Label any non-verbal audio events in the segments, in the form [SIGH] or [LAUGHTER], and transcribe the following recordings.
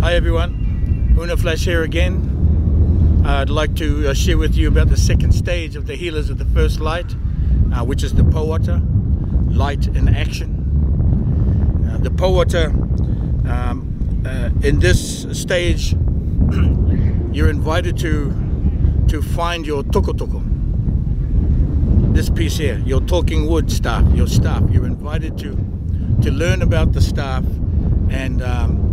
Hi everyone, Huna Flash here again. I'd like to uh, share with you about the second stage of the Healers of the First Light, uh, which is the Pouata, Light in Action. Uh, the Pouata, um, uh, in this stage, [CLEARS THROAT] you're invited to to find your toko This piece here, your talking wood staff, your staff. You're invited to to learn about the staff and um,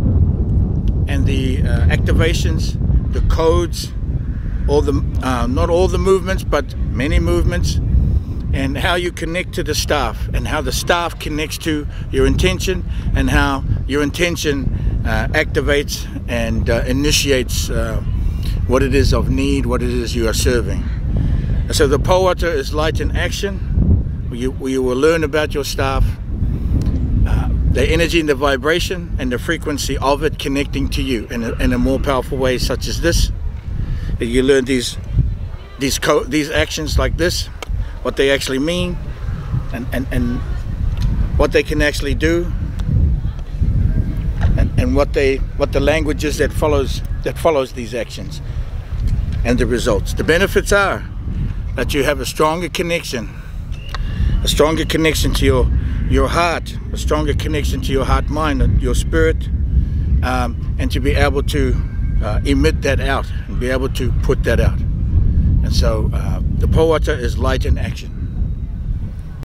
and the uh, activations, the codes, all the uh, not all the movements, but many movements, and how you connect to the staff, and how the staff connects to your intention, and how your intention uh, activates and uh, initiates uh, what it is of need, what it is you are serving. So the Pouata is light in action. You, you will learn about your staff, the energy and the vibration and the frequency of it connecting to you in a, in a more powerful way such as this. You learn these these these actions like this what they actually mean and, and, and what they can actually do and, and what they what the language is that follows that follows these actions and the results. The benefits are that you have a stronger connection a stronger connection to your your heart, a stronger connection to your heart mind, your spirit, um, and to be able to uh, emit that out and be able to put that out. And so uh, the Pouata is light in action.